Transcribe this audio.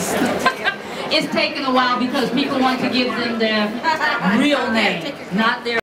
place. it's taken a while because people want to give them their real name, not their